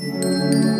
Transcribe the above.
Música